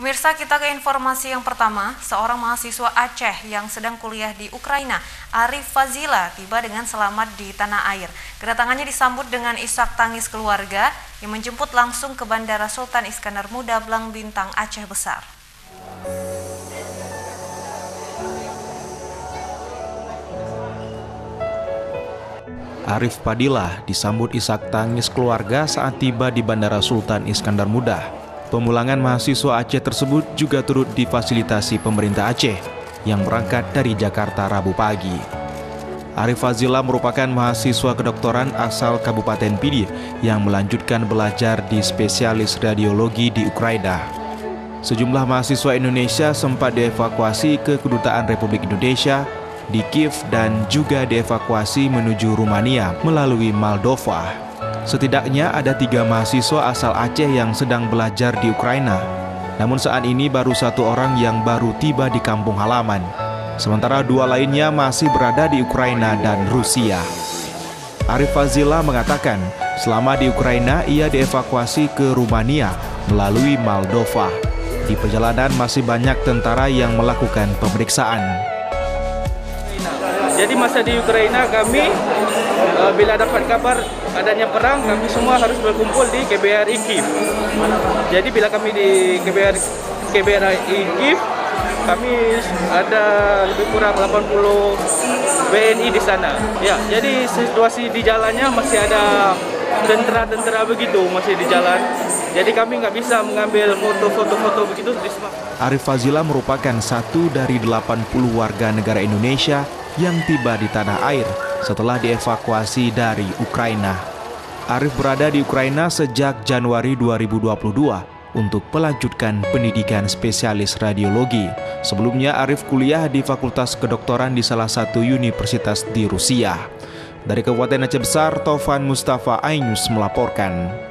Pemirsa kita ke informasi yang pertama, seorang mahasiswa Aceh yang sedang kuliah di Ukraina, Arif Fazila, tiba dengan selamat di tanah air. Kedatangannya disambut dengan isak tangis keluarga yang menjemput langsung ke Bandara Sultan Iskandar Muda Blang Bintang Aceh Besar. Arif Padilla disambut isak tangis keluarga saat tiba di Bandara Sultan Iskandar Muda Pemulangan mahasiswa Aceh tersebut juga turut difasilitasi pemerintah Aceh yang berangkat dari Jakarta Rabu pagi. Arif Fazila merupakan mahasiswa kedokteran asal Kabupaten Pidi yang melanjutkan belajar di spesialis radiologi di Ukraina. Sejumlah mahasiswa Indonesia sempat dievakuasi ke Kedutaan Republik Indonesia di Kiev dan juga dievakuasi menuju Rumania melalui Moldova. Setidaknya ada tiga mahasiswa asal Aceh yang sedang belajar di Ukraina. Namun saat ini baru satu orang yang baru tiba di kampung halaman. Sementara dua lainnya masih berada di Ukraina dan Rusia. Arif Fazila mengatakan, selama di Ukraina ia dievakuasi ke Rumania melalui Moldova. Di perjalanan masih banyak tentara yang melakukan pemeriksaan. Jadi masa di Ukraina kami uh, bila dapat kabar adanya perang kami semua harus berkumpul di KBRI Kiev. Jadi bila kami di KBRI KBRI Kiev kami ada lebih kurang 80 WNI di sana. Ya, jadi situasi di jalannya masih ada tentara-tentara begitu masih di jalan. Jadi kami nggak bisa mengambil foto-foto-foto begitu di Arif Fazila merupakan satu dari 80 warga negara Indonesia yang tiba di tanah air setelah dievakuasi dari Ukraina. Arif berada di Ukraina sejak Januari 2022 untuk melanjutkan pendidikan spesialis radiologi. Sebelumnya Arif kuliah di Fakultas Kedokteran di salah satu universitas di Rusia. Dari Kabupaten Aceh Besar, Tovan Mustafa Ainus melaporkan.